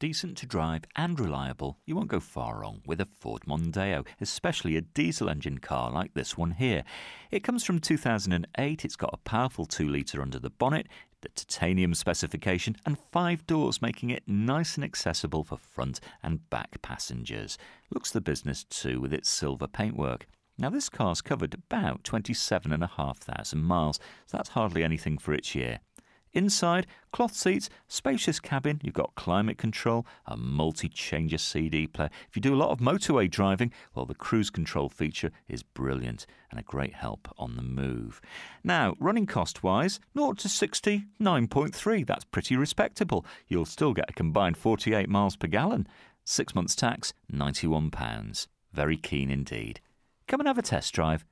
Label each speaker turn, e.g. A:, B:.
A: Decent to drive and reliable, you won't go far wrong with a Ford Mondeo, especially a diesel engine car like this one here. It comes from 2008, it's got a powerful 2 litre under the bonnet, the titanium specification, and five doors, making it nice and accessible for front and back passengers. Looks the business too with its silver paintwork. Now, this car's covered about 27,500 miles, so that's hardly anything for its year. Inside, cloth seats, spacious cabin, you've got climate control, a multi changer CD player. If you do a lot of motorway driving, well, the cruise control feature is brilliant and a great help on the move. Now, running cost wise, 0 to 60, 9.3. That's pretty respectable. You'll still get a combined 48 miles per gallon. Six months tax, £91. Very keen indeed. Come and have a test drive